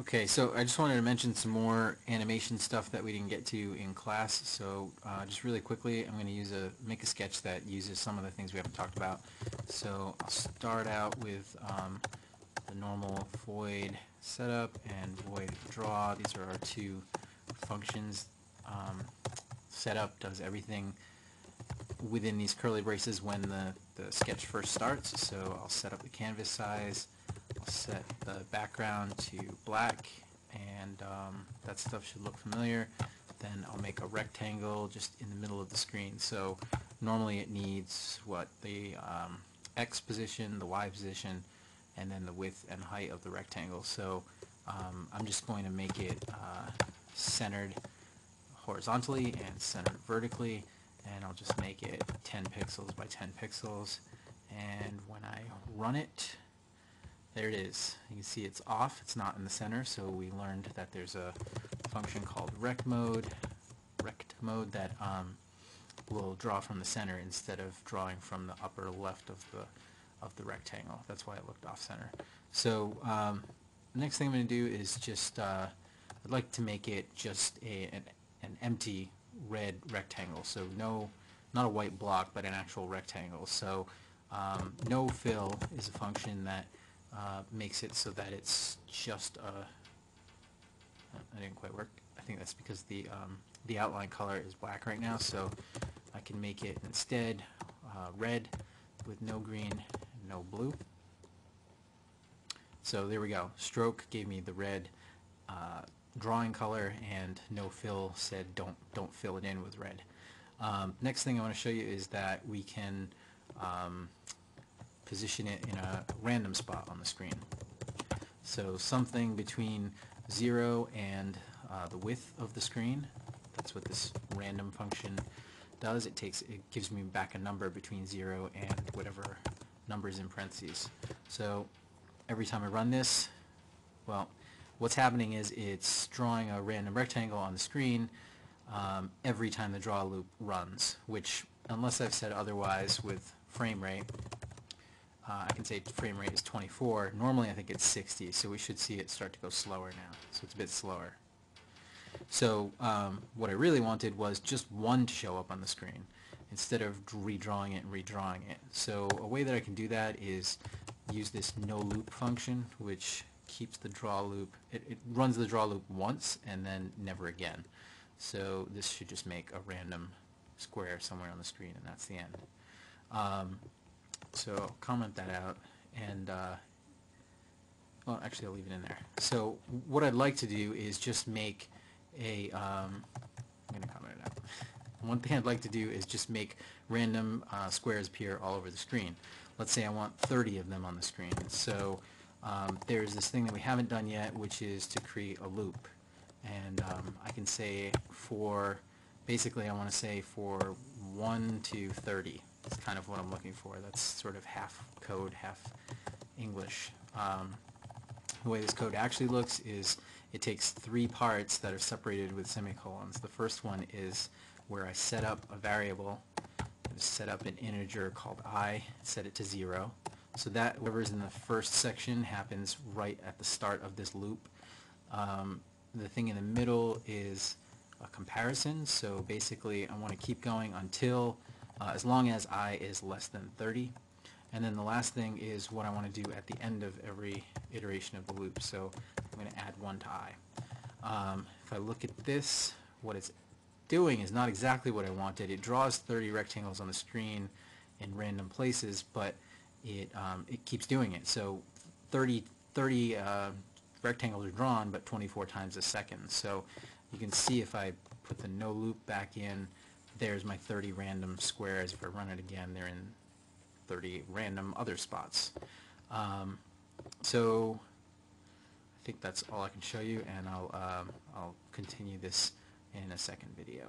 Okay, so I just wanted to mention some more animation stuff that we didn't get to in class. So uh, just really quickly, I'm going to use a make a sketch that uses some of the things we haven't talked about. So I'll start out with um, the normal void setup and void draw. These are our two functions. Um, setup does everything within these curly braces when the, the sketch first starts. So I'll set up the canvas size. Set the background to black and um, that stuff should look familiar. Then I'll make a rectangle just in the middle of the screen. So normally it needs what the um, X position, the Y position, and then the width and height of the rectangle. So um, I'm just going to make it uh, centered horizontally and centered vertically and I'll just make it 10 pixels by 10 pixels and when I run it there it is. You can see it's off, it's not in the center, so we learned that there's a function called rect mode, rect mode that um, will draw from the center instead of drawing from the upper left of the of the rectangle. That's why it looked off center. So um, the next thing I'm going to do is just uh, I'd like to make it just a, an, an empty red rectangle. So no, not a white block, but an actual rectangle. So um, no fill is a function that uh, makes it so that it's just a, that didn't quite work. I think that's because the, um, the outline color is black right now, so I can make it instead uh, red with no green no blue. So there we go. Stroke gave me the red uh, drawing color and no fill said don't don't fill it in with red. Um, next thing I want to show you is that we can um, position it in a random spot on the screen. So something between 0 and uh, the width of the screen. That's what this random function does. It takes it gives me back a number between 0 and whatever numbers in parentheses. So every time I run this, well, what's happening is it's drawing a random rectangle on the screen um, every time the draw loop runs, which unless I've said otherwise with frame rate, uh, I can say frame rate is 24. Normally I think it's 60, so we should see it start to go slower now. So it's a bit slower. So um, what I really wanted was just one to show up on the screen instead of redrawing it and redrawing it. So a way that I can do that is use this no loop function, which keeps the draw loop, it, it runs the draw loop once and then never again. So this should just make a random square somewhere on the screen and that's the end. Um, so comment that out and uh, well actually I'll leave it in there. So what I'd like to do is just make a um, I'm going to comment it out. One thing I'd like to do is just make random uh, squares appear all over the screen. Let's say I want 30 of them on the screen. So um, there's this thing that we haven't done yet which is to create a loop. And um, I can say for, basically I want to say for 1 to 30 is kind of what I'm looking for. That's sort of half code, half English. Um, the way this code actually looks is it takes three parts that are separated with semicolons. The first one is where I set up a variable, set up an integer called i, set it to 0. So that, whatever's in the first section happens right at the start of this loop. Um, the thing in the middle is a comparison, so basically I want to keep going until uh, as long as i is less than 30. And then the last thing is what I want to do at the end of every iteration of the loop. So I'm going to add 1 to i. Um, if I look at this, what it's doing is not exactly what I wanted. It draws 30 rectangles on the screen in random places, but it, um, it keeps doing it. So 30, 30 uh, rectangles are drawn, but 24 times a second. So you can see if I put the no loop back in, there's my 30 random squares. If I run it again, they're in 30 random other spots. Um, so I think that's all I can show you, and I'll, um, I'll continue this in a second video.